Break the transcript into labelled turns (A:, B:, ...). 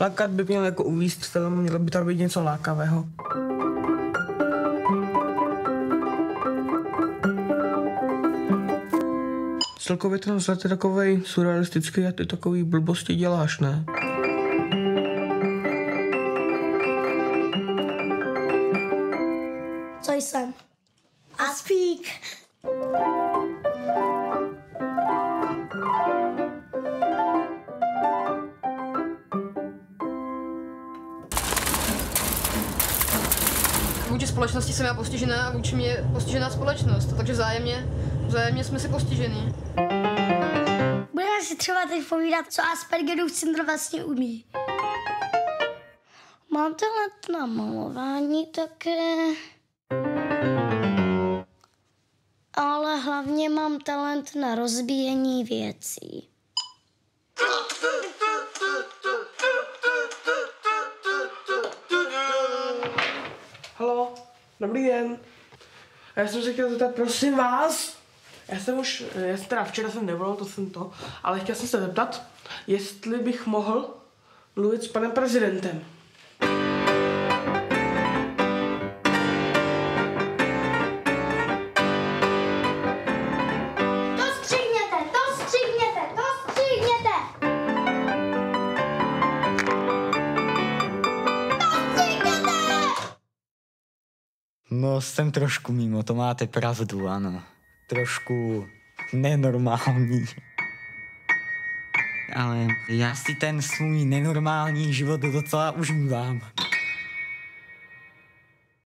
A: Lákat by měl jako uvíst film, mělo by tam být něco lákavého. Celkově ten vzhled je takovej surrealistický a ty takový blbosti děláš, ne?
B: Co jsem? A
C: Vůči společnosti jsem já postižená a vůči mě postižená společnost, takže vzájemně, vzájemně jsme si postižení.
B: Budeme si třeba teď povídat, co Aspergerův syndrom vlastně umí. Mám talent na malování také. Ale hlavně mám talent na rozbíjení věcí.
A: Dobrý den. Já jsem se chtěl zeptat, prosím vás, já jsem už, já jsem teda včera jsem nevolal, to jsem to, ale chtěl jsem se zeptat, jestli bych mohl mluvit s panem prezidentem.
D: No, jsem trošku mimo, to máte pravdu, ano. Trošku nenormální. Ale já si ten svůj nenormální život docela užívám.